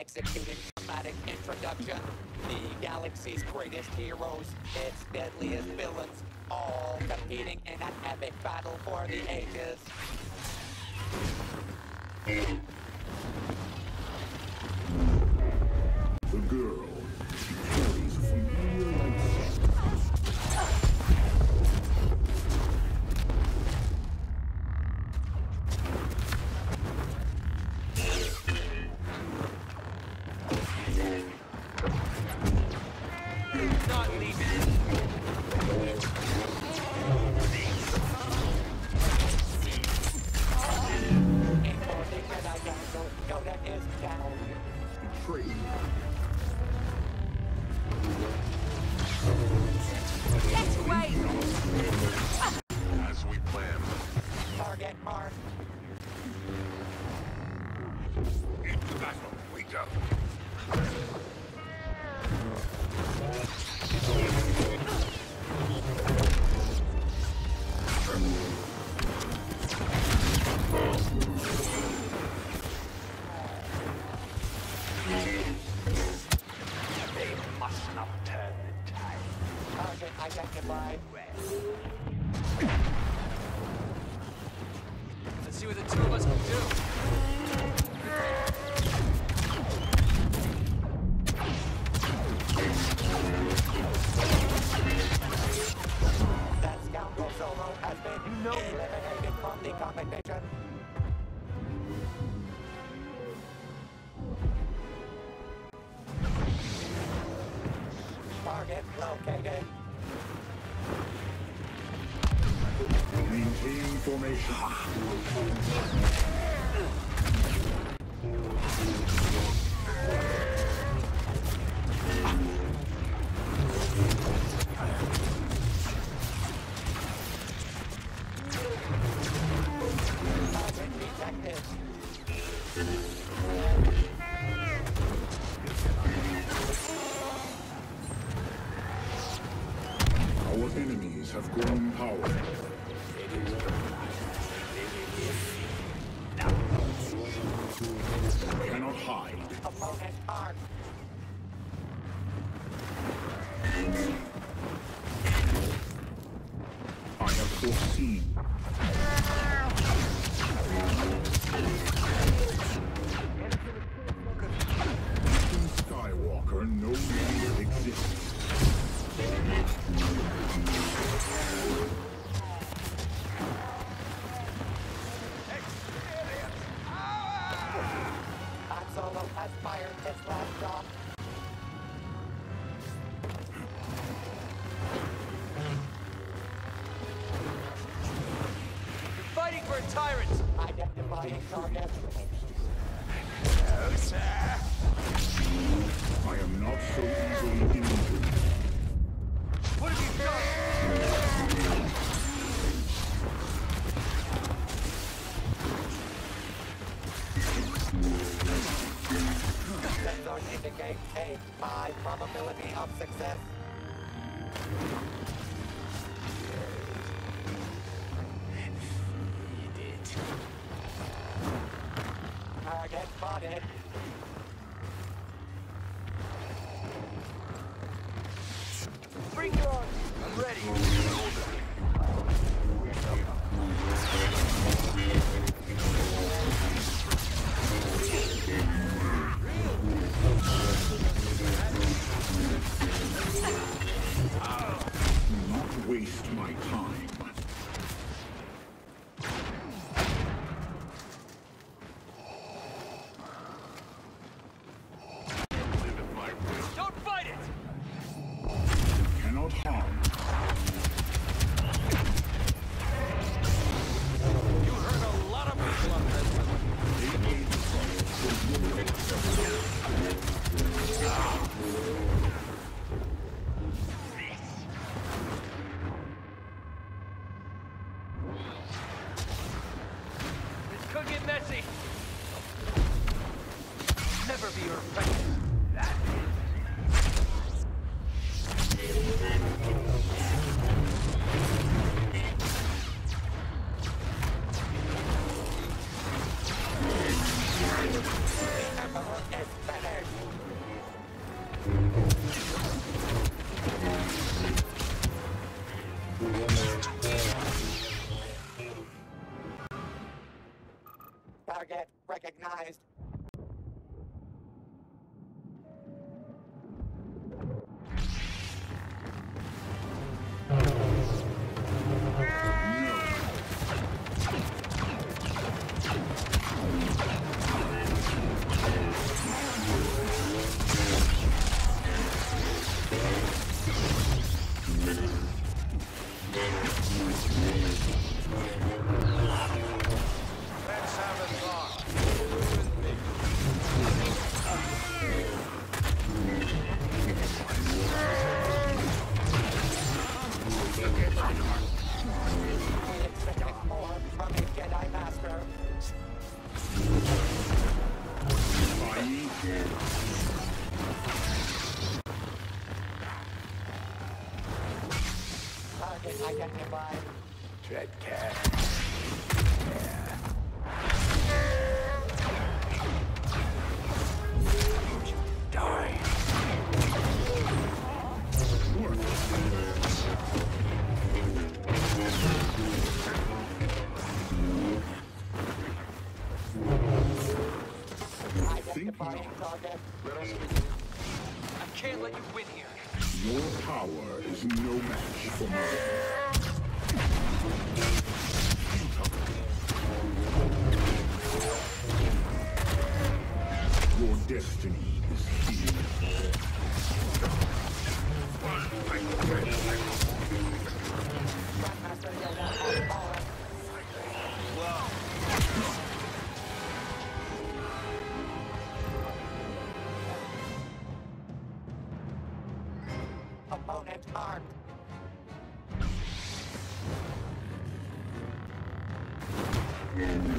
executing dramatic introduction. The galaxy's greatest heroes, its deadliest villains, all competing in an epic battle for the ages. The girl. See what the two of us can do. Our enemies have grown powerful. I have foreseen. A tyrant. Identifying target. I am not so easily injured. What have you done? Sensors indicate a high probability of success. Spotted. get recognized Identified. Dreadcast. power is no match for me. Your destiny is here. Yeah.